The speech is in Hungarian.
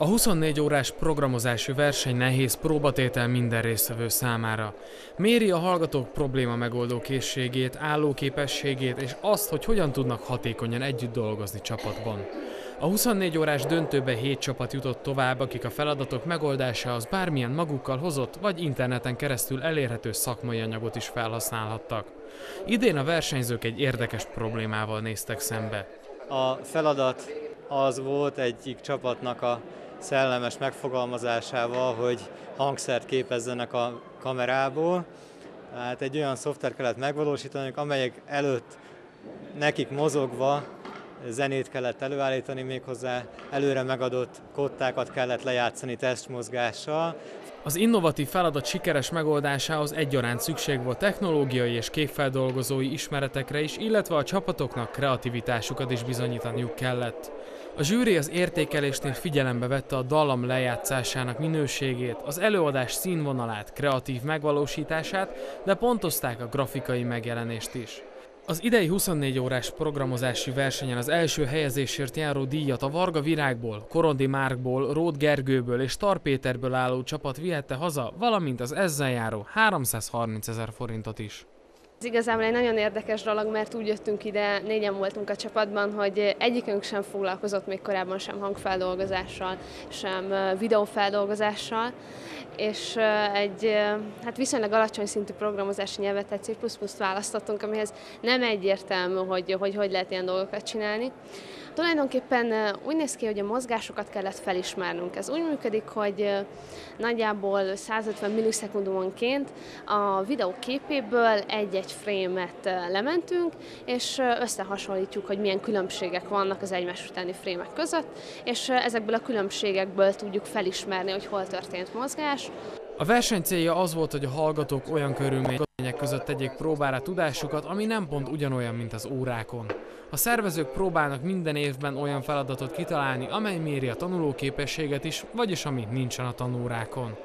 A 24 órás programozási verseny nehéz próbatétel minden résztvevő számára. Méri a hallgatók probléma megoldó készségét, állóképességét és azt, hogy hogyan tudnak hatékonyan együtt dolgozni csapatban. A 24 órás döntőbe 7 csapat jutott tovább, akik a feladatok megoldásához bármilyen magukkal hozott vagy interneten keresztül elérhető szakmai anyagot is felhasználhattak. Idén a versenyzők egy érdekes problémával néztek szembe. A feladat az volt egyik csapatnak a szellemes megfogalmazásával, hogy hangszert képezzenek a kamerából. Tehát egy olyan szofter kellett megvalósítani, amelyek előtt nekik mozogva zenét kellett előállítani, méghozzá előre megadott kottákat kellett lejátszani testmozgással. Az innovatív feladat sikeres megoldásához egyaránt szükség volt technológiai és képfeldolgozói ismeretekre is, illetve a csapatoknak kreativitásukat is bizonyítaniuk kellett. A zsűri az értékelésnél figyelembe vette a dallam lejátszásának minőségét, az előadás színvonalát, kreatív megvalósítását, de pontozták a grafikai megjelenést is. Az idei 24 órás programozási versenyen az első helyezésért járó díjat a Varga Virágból, Korondi Márkból, Rót Gergőből és Tarpéterből álló csapat vihette haza, valamint az ezzel járó 330 ezer forintot is. Ez igazából egy nagyon érdekes dolog, mert úgy jöttünk ide, négyen voltunk a csapatban, hogy egyikünk sem foglalkozott még korábban sem hangfeldolgozással, sem videófeldolgozással, és egy hát viszonylag alacsony szintű programozási nyelvet, egy C++-t választottunk, amihez nem egyértelmű, hogy, hogy hogy lehet ilyen dolgokat csinálni. Tulajdonképpen úgy néz ki, hogy a mozgásokat kellett felismernünk. Ez úgy működik, hogy nagyjából 150 millisekundumonként a videó képéből egy-egy frémet lementünk, és összehasonlítjuk, hogy milyen különbségek vannak az egymás utáni frémek között, és ezekből a különbségekből tudjuk felismerni, hogy hol történt mozgás. A verseny célja az volt, hogy a hallgatók olyan körülmények között tegyék próbára tudásukat, ami nem pont ugyanolyan, mint az órákon. A szervezők próbálnak minden évben olyan feladatot kitalálni, amely méri a tanulóképességet is, vagyis amit nincsen a tanórákon.